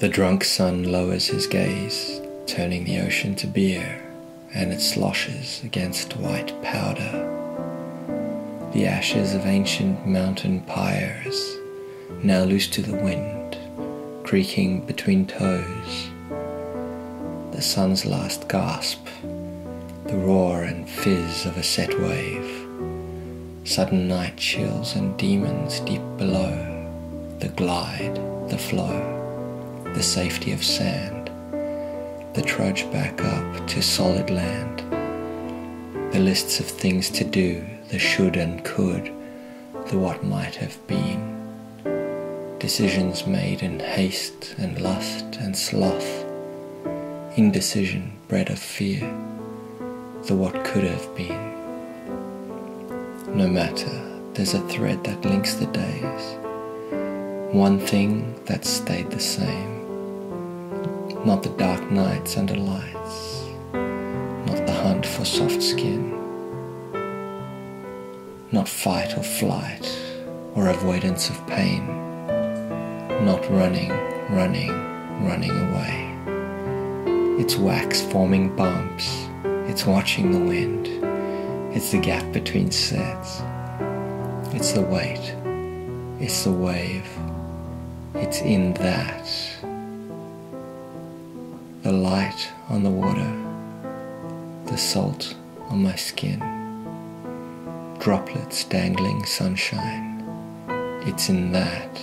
The drunk sun lowers his gaze, turning the ocean to beer, and it sloshes against white powder. The ashes of ancient mountain pyres, now loose to the wind, creaking between toes. The sun's last gasp, the roar and fizz of a set wave, sudden night chills and demons deep below, the glide, the flow the safety of sand, the trudge back up to solid land, the lists of things to do, the should and could, the what might have been, decisions made in haste and lust and sloth, indecision bred of fear, the what could have been. No matter, there's a thread that links the days, one thing that stayed the same not the dark nights under lights, not the hunt for soft skin, not fight or flight or avoidance of pain, not running, running, running away. It's wax forming bumps, it's watching the wind, it's the gap between sets, it's the weight, it's the wave, it's in that the light on the water, the salt on my skin, droplets dangling sunshine. It's in that.